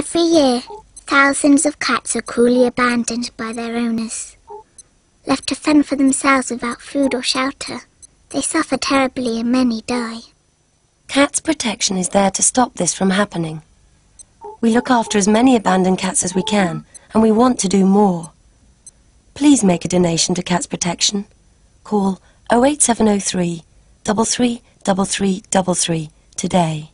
Every year, thousands of cats are cruelly abandoned by their owners. Left to fend for themselves without food or shelter, they suffer terribly and many die. Cats Protection is there to stop this from happening. We look after as many abandoned cats as we can, and we want to do more. Please make a donation to Cats Protection. Call 08703 333333 today.